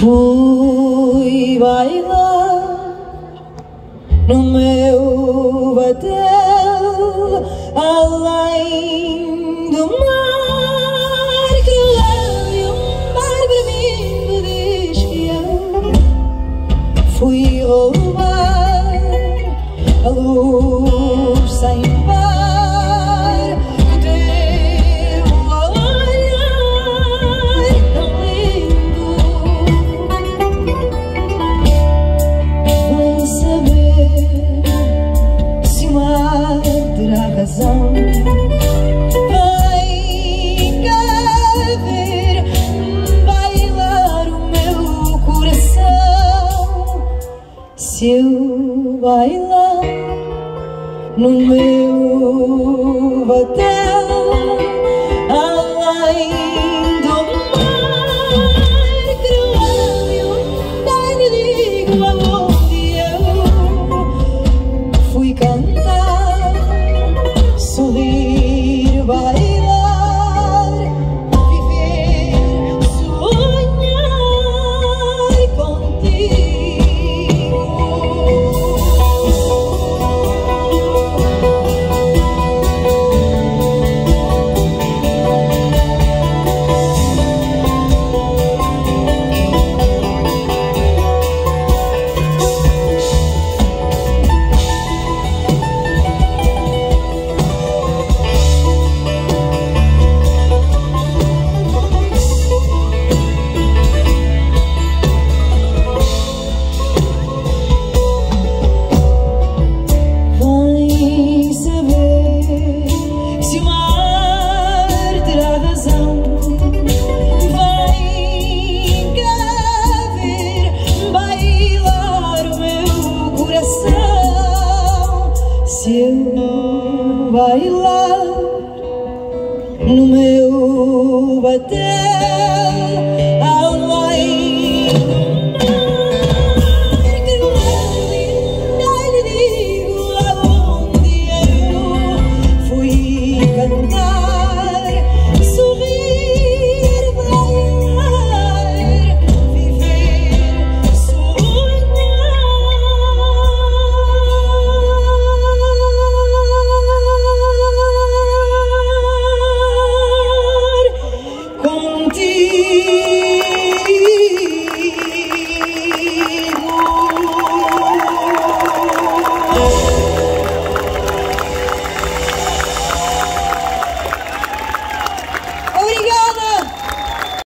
Fui bailar no meu batel além do mar que leve um barco vindo de espião. Fui roubar a luz razão Vem cá ver bailar o meu coração. Se eu bailar no meu se eu bailar no meu bater